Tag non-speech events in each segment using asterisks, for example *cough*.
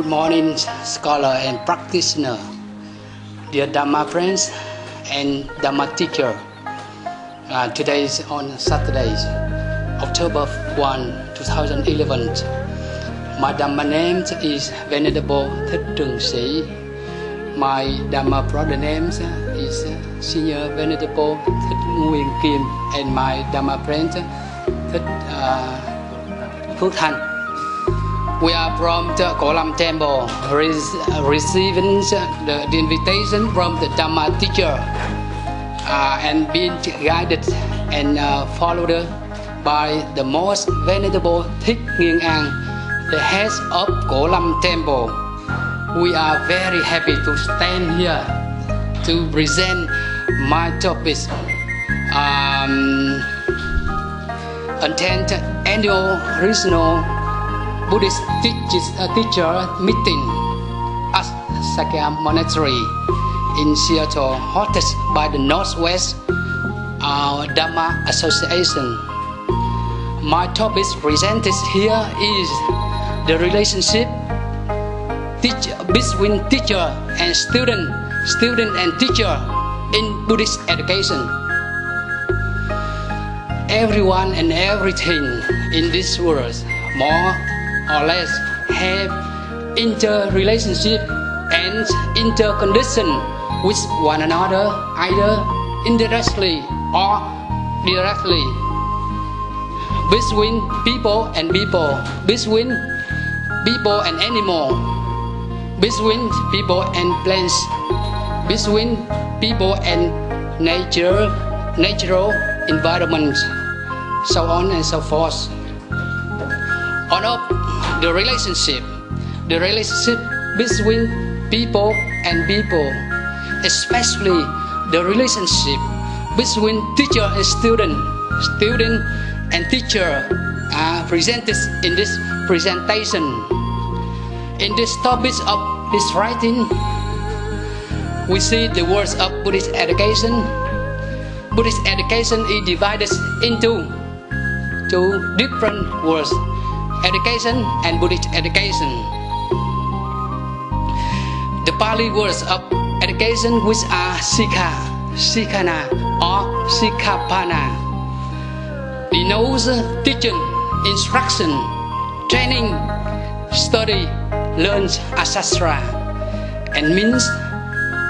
Good morning, scholar and practitioner, dear Dharma friends and Dharma teacher. Uh, today is on Saturday, October 1, 2011. My Dharma name is Venerable Thích Trừng Sỹ. My Dharma brother name is Senior Venerable Thích Nguyên Kim and my Dharma friend Thích uh, Phước Thanh. We are from the Kolam Temple, receiving the, invitation from the Dhamma teacher uh, and being guided and uh, followed by the most venerable Thích Nghiên An, the head of Kolam Temple. We are very happy to stand here to present my topic. Um, attend annual regional Buddhist teachers, uh, teacher meeting at Sakya Monastery in Seattle, hosted by the Northwest uh, Dharma Association. My topic presented here is the relationship between teacher and student, student and teacher in Buddhist education. Everyone and everything in this world, more or less have interrelationship and intercondition with one another either indirectly or directly. Between people and people. Between people and animal. Between people and plants. Between people and nature natural environment. So on and so forth. On up the relationship, the relationship between people and people, especially the relationship between teacher and student, student and teacher are presented in this presentation. In this topic of this writing, we see the words of Buddhist education. Buddhist education is divided into two different words education and Buddhist education. The Pali words of education which are Sikkha, Sikkhana or Sikkhapana denotes teaching, instruction, training, study, learn, etc. and means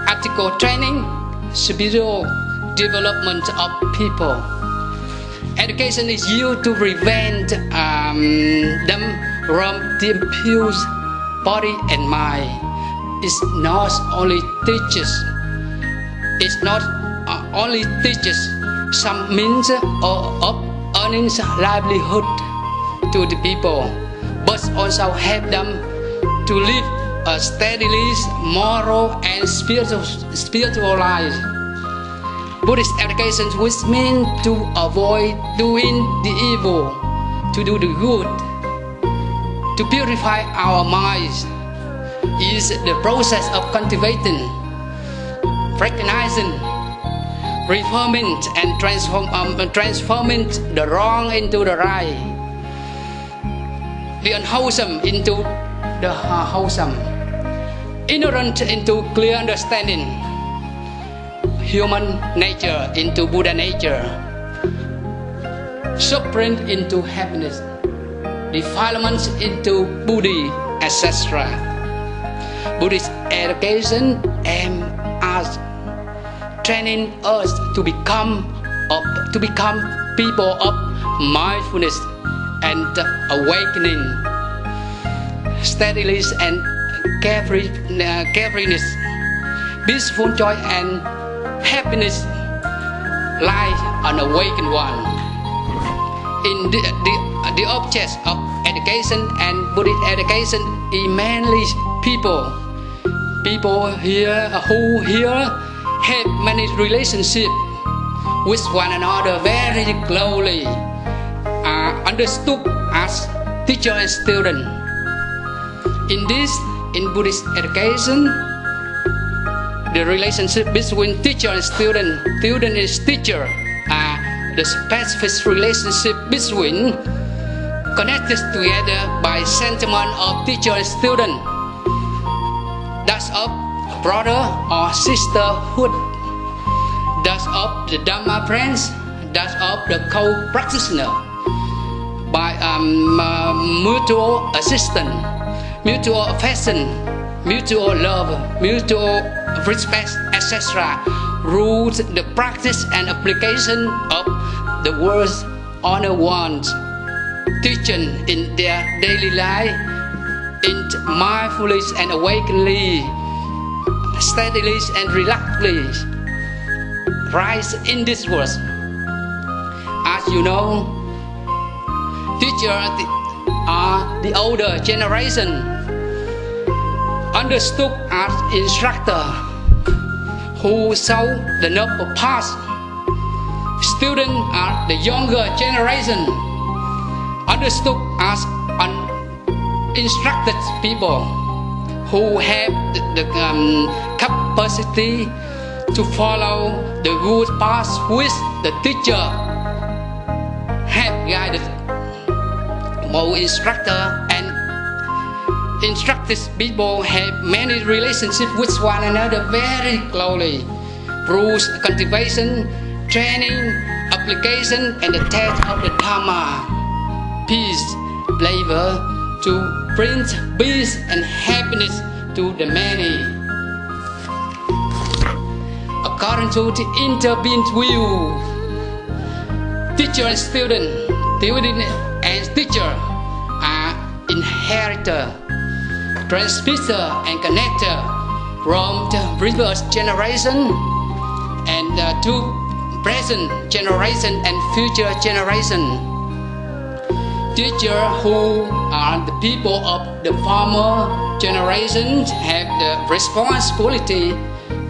article training, spiritual development of people education is used to prevent um, them from the abuse body and mind. It's not only teaches, it's not uh, only teaches some means of earning livelihood to the people, but also help them to live a steadily moral and spiritual, spiritual life. Buddhist education which means to avoid doing the evil, to do the good, to purify our minds. Is the process of cultivating, recognizing, reforming and transform, um, transforming the wrong into the right, the unwholesome into the wholesome, ignorant into clear understanding human nature into Buddha nature, suffering into happiness, defilements into Bodhi, etc. Buddhist education aims at training us to become of, to become people of mindfulness and awakening, steadiness and carefree, uh, carefreeness, peaceful joy and happiness lies on the awakened one. In the, the, the objects of education and Buddhist education is mainly people. People here who here have many relationships with one another very closely are understood as teacher and student. In this, in Buddhist education, the relationship between teacher and student, student and teacher. Are the specific relationship between connected together by sentiment of teacher and student. That's of brother or sisterhood. That's of the Dhamma friends. That's of the co-practitioner. By um, uh, mutual assistance, mutual affection, mutual love, mutual respect, etc. Rules the practice and application of the words honor ones teaching in their daily life in mindfulness and awakeningly, steadily and reluctantly rise in this world. As you know, teachers are uh, the older generation, understood as instructor who show the noble path. Students are the younger generation, understood as uninstructed people who have the, the um, capacity to follow the good path which the teacher have guided. More instructor and instructed people have many relationships with one another very closely. Rules, cultivation, training, application, and the test of the Dharma, peace, flavor to bring peace and happiness to the many. According to the intervened view, teacher and student, student and teacher are inheritor, transmitter and connector from the previous generation and uh, to present generation and future generation. Teacher who are the people of the former generations have the responsibility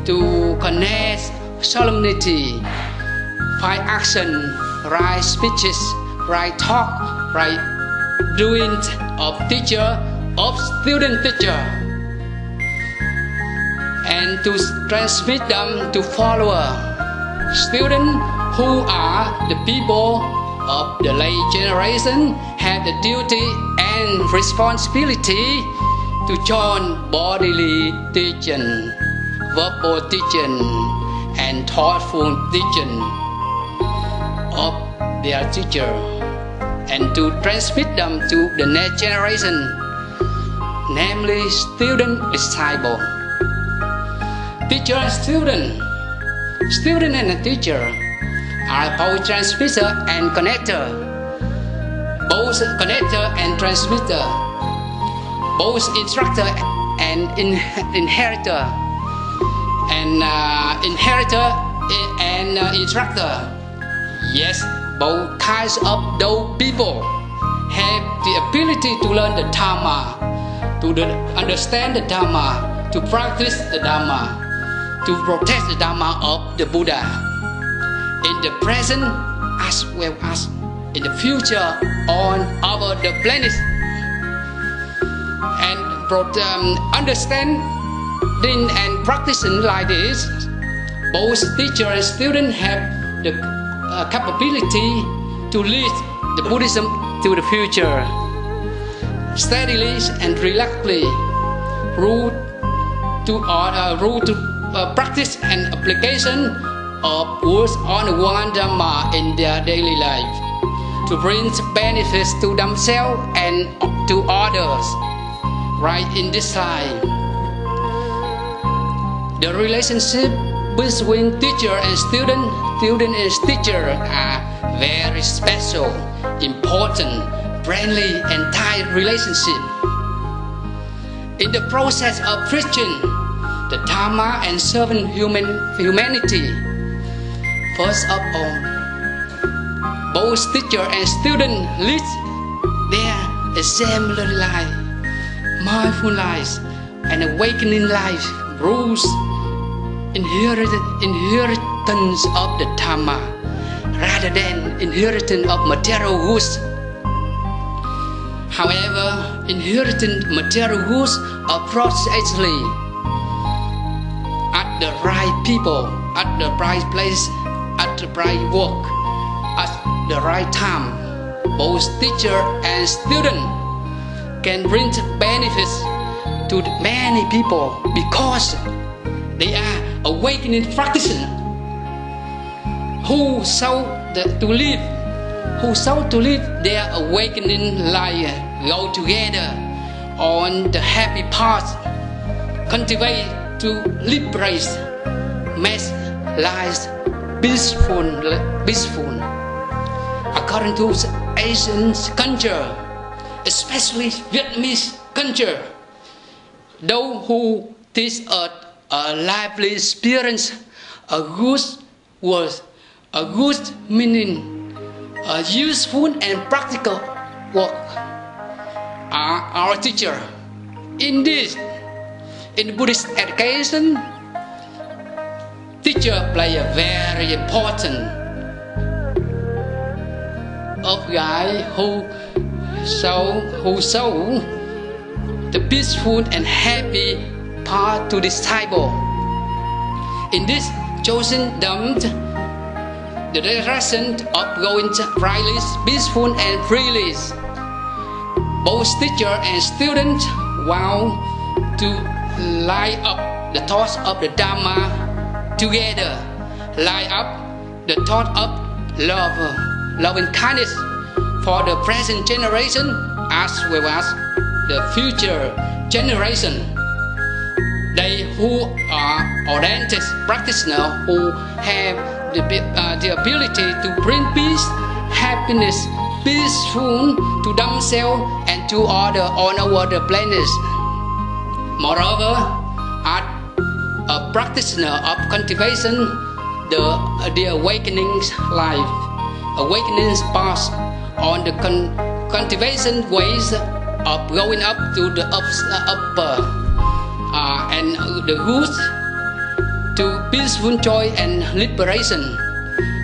to connect solemnity, right action, right speeches, right talk, right doing of teacher, of student teacher, and to transmit them to follower, students who are the people of the late generation have the duty and responsibility to join bodily teaching, verbal teaching, and thoughtful teaching of their teacher, and to transmit them to the next generation, namely student disciple. Teacher and student, student and teacher are both transmitter and connector, both connector and transmitter, both instructor and in, *laughs* inheritor, and uh, inheritor and uh, instructor. Yes, both kinds of those people have the ability to learn the Dharma, to the, understand the Dharma, to practice the Dharma, to protect the Dharma of the Buddha. In the present as well as in the future on our the planet. And um, understanding and practicing like this both teacher and student have the uh, capability to lead the Buddhism to the future steadily and reluctantly root to uh, root to uh, practice and application of words on one Dhamma in their daily life. To bring benefits to themselves and to others. Right in this life. The relationship between teacher and student, student and teacher are very special, important, friendly and tight relationship. In the process of preaching the Dharma and serving human humanity, First of all, both teacher and student lead their exemplary life, mindful life, and awakening life rules inheritance of the Dhamma rather than inheritance of material goods. However, inheriting material goods approach actually at the right people, at the right place, at the right work, at the right time. Both teacher and student can bring benefits to many people because they are awakening practitioners who sought to live, who sought to live their awakening life, go together on the happy path, cultivate to liberate, make lives peaceful, peaceful. According to Asian culture, especially Vietnamese culture, those who teach a, a lively experience, a good word, a good meaning, a useful and practical work are our teacher. Indeed, in Buddhist education, teacher play a very important of guy who show who show the peaceful and happy path to disciple. In this chosen dump, the direction of going freely, peaceful and freely. Both teacher and student want to light up the thoughts of the Dharma together, light up the thought of love, and kindness for the present generation as well as the future generation. They who are oriented practitioners who have the, uh, the ability to bring peace, happiness, peaceful to themselves and to our the planet. Moreover, as a practitioner of cultivation, the, the awakening life, awakening path on the con cultivation ways of going up to the up, uh, upper. Uh, and the roots to peaceful joy and liberation.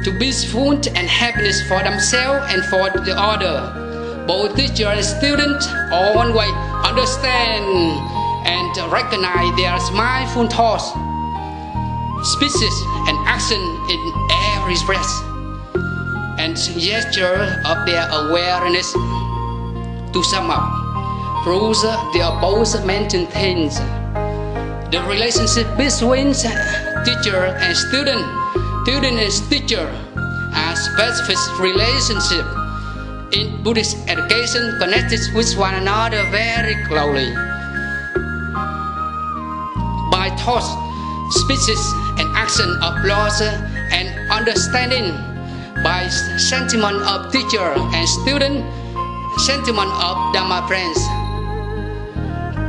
To peaceful and happiness for themselves and for the other both teacher and student always understand and recognize their mindful thoughts speeches and action in every breath. And gesture of their awareness to sum up proves the above mentioned things. The relationship between teacher and student student and teacher are specific relationship in Buddhist education connected with one another very closely. By thoughts speeches and action of laws and understanding by sentiment of teacher and student, sentiment of Dharma friends,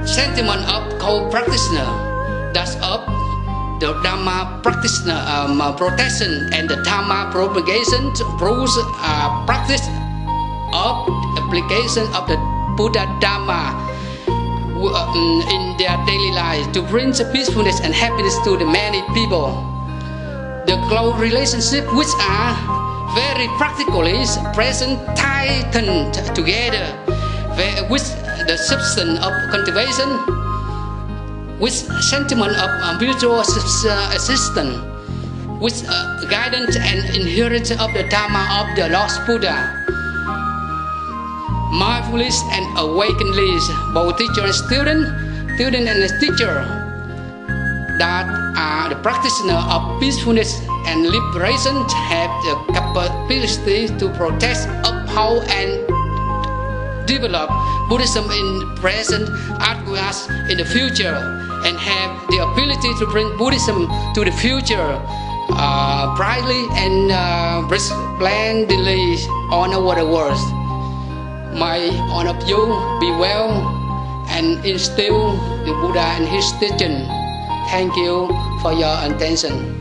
sentiment of co-practitioner, that's of the Dharma practitioner um, protection and the Dharma propagation proves uh, practice of application of the Buddha Dharma um, in their daily life to bring the peacefulness and happiness to the many people. The close relationship which are very practically present tightened together with the substance of cultivation with sentiment of uh, mutual uh, assistance with uh, guidance and inheritance of the Dharma of the lost Buddha mindfulness and awakeness both teacher and student student and teacher that are the practitioner of peacefulness and liberation have the capability to protect, uphold, and develop Buddhism in present as in the future, and have the ability to bring Buddhism to the future uh, brightly and uh, resplendently on the world. May all of you be well and instill the Buddha and his teaching. Thank you for your attention.